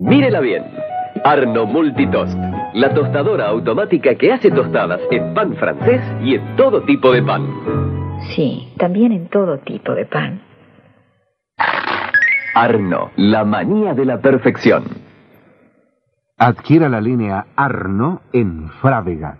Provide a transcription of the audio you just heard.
Mírela bien. Arno Multitoast, la tostadora automática que hace tostadas en pan francés y en todo tipo de pan. Sí, también en todo tipo de pan. Arno, la manía de la perfección. Adquiera la línea Arno en Frávega.